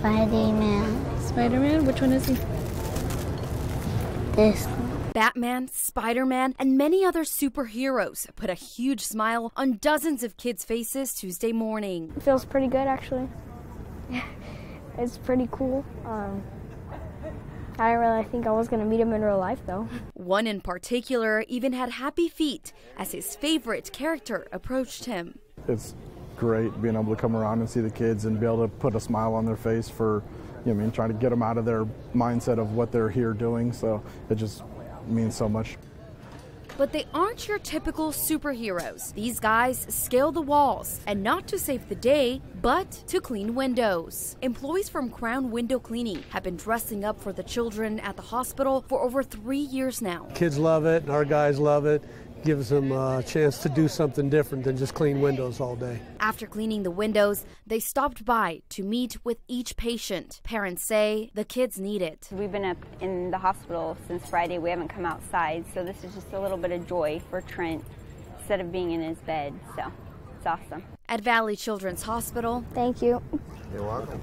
Spider-Man. Spider-Man? Which one is he? This Batman, Spider Man, and many other superheroes put a huge smile on dozens of kids' faces Tuesday morning. It feels pretty good, actually. it's pretty cool. Um, I didn't really think I was going to meet him in real life, though. One in particular even had happy feet as his favorite character approached him. It's great being able to come around and see the kids and be able to put a smile on their face for, you know, I mean, trying to get them out of their mindset of what they're here doing. So it just means so much. But they aren't your typical superheroes. These guys scale the walls, and not to save the day, but to clean windows. Employees from Crown Window Cleaning have been dressing up for the children at the hospital for over three years now. Kids love it, our guys love it. Gives them a chance to do something different than just clean windows all day. After cleaning the windows, they stopped by to meet with each patient. Parents say the kids need it. We've been up in the hospital since Friday. We haven't come outside, so this is just a little bit of joy for Trent instead of being in his bed. So it's awesome. At Valley Children's Hospital, Thank you. You're welcome.